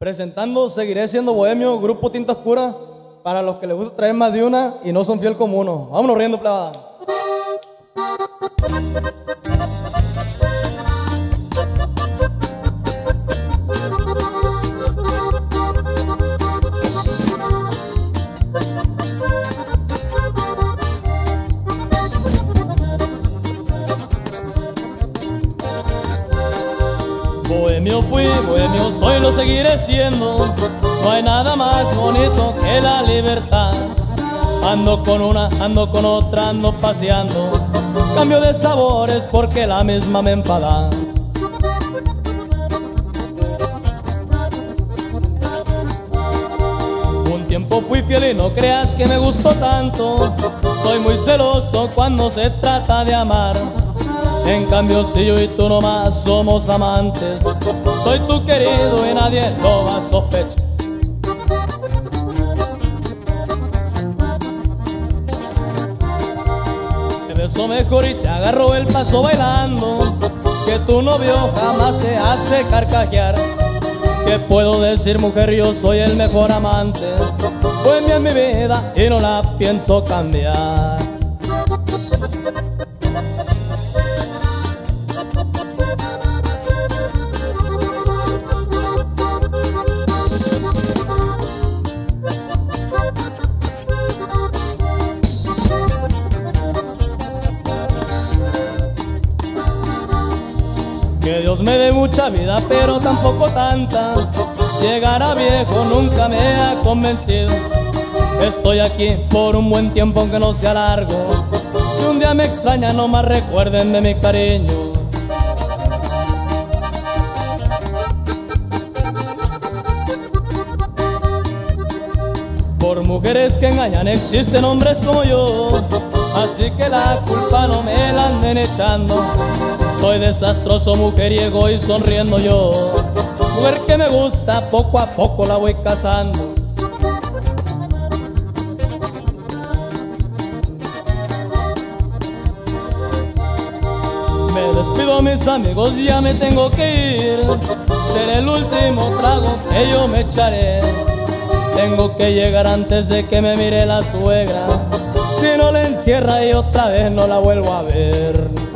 Presentando Seguiré siendo bohemio, grupo Tinta Oscura, para los que les gusta traer más de una y no son fiel como uno. Vámonos riendo, plebada. Bohemio fui, bohemio soy, lo seguiré siendo. No hay nada más bonito que la libertad. Ando con una, ando con otra, ando paseando. Cambio de sabores porque la misma me enfada. Un tiempo fui fiel y no creas que me gustó tanto. Soy muy celoso cuando se trata de amar. En cambio si yo y tú nomás somos amantes Soy tu querido y nadie lo va a sospechar. Te beso mejor y te agarro el paso bailando Que tu novio jamás te hace carcajear. ¿Qué puedo decir mujer? Yo soy el mejor amante Pues en mi vida y no la pienso cambiar Que Dios me dé mucha vida, pero tampoco tanta. Llegar a viejo nunca me ha convencido. Estoy aquí por un buen tiempo, aunque no sea largo. Si un día me extraña, no más recuerden de mi cariño. Por mujeres que engañan existen hombres como yo, así que la culpa no me la anden echando. Soy desastroso, mujeriego y sonriendo yo. Mujer que me gusta, poco a poco la voy casando. Me despido mis amigos, ya me tengo que ir. Será el último trago que yo me echaré. Tengo que llegar antes de que me mire la suegra. Si no la encierra y otra vez no la vuelvo a ver.